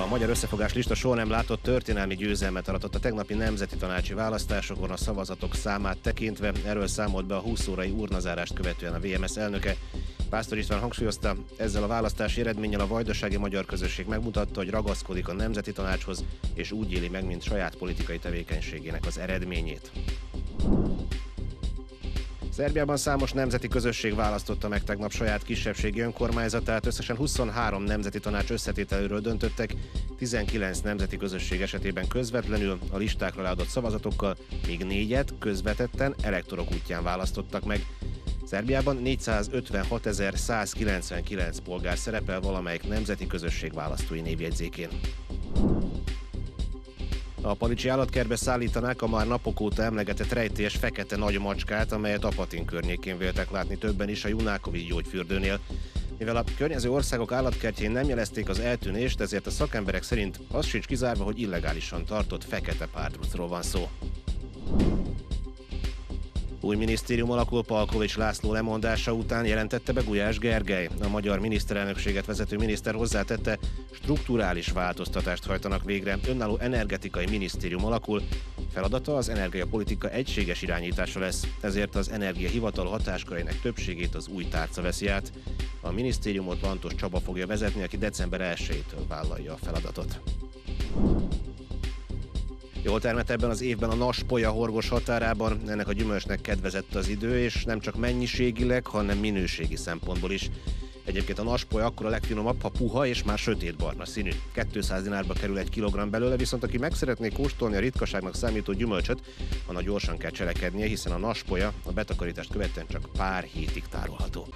A Magyar Összefogás lista soha nem látott történelmi győzelmet aratott a tegnapi nemzeti tanácsi választásokon a szavazatok számát tekintve. Erről számolt be a 20 órai urnazárást követően a VMS elnöke. Pásztor István hangsúlyozta, ezzel a választási eredménnyel a vajdasági magyar közösség megmutatta, hogy ragaszkodik a nemzeti tanácshoz, és úgy éli meg, mint saját politikai tevékenységének az eredményét. Szerbiában számos nemzeti közösség választotta meg tegnap saját kisebbségi önkormányzatát, összesen 23 nemzeti tanács összetételőről döntöttek, 19 nemzeti közösség esetében közvetlenül a listákra leadott szavazatokkal, míg négyet közvetetten elektorok útján választottak meg. Szerbiában 456.199 polgár szerepel valamelyik nemzeti közösség választói névjegyzékén. A Palicsi állatkertbe szállítanák a már napok óta emlegetett rejtélyes fekete nagy macskát, amelyet Apatin környékén véltek látni többen is a Junákovi gyógyfürdőnél. Mivel a környező országok állatkertjén nem jelezték az eltűnést, ezért a szakemberek szerint az sincs kizárva, hogy illegálisan tartott fekete párdrucról van szó. Új minisztérium alakul Palkovics László lemondása után jelentette be Gulyás Gergely. A magyar miniszterelnökséget vezető miniszter hozzátette, strukturális változtatást hajtanak végre. Önálló energetikai minisztérium alakul. Feladata az energiapolitika egységes irányítása lesz, ezért az energiahivatal hatásköreinek többségét az új tárca veszi át. A minisztériumot Lantos Csaba fogja vezetni, aki december 1-től vállalja a feladatot. Jól termett ebben az évben a Naspolya horgos határában, ennek a gyümölcsnek kedvezett az idő, és nem csak mennyiségileg, hanem minőségi szempontból is. Egyébként a naspolya akkor a legfinomabb, ha puha és már sötét barna színű. 200 dinárba kerül egy kilogramm belőle, viszont aki meg szeretné kóstolni a ritkaságnak számító gyümölcsöt, annak gyorsan kell cselekednie, hiszen a naspolya a betakarítást követően csak pár hétig tárolható.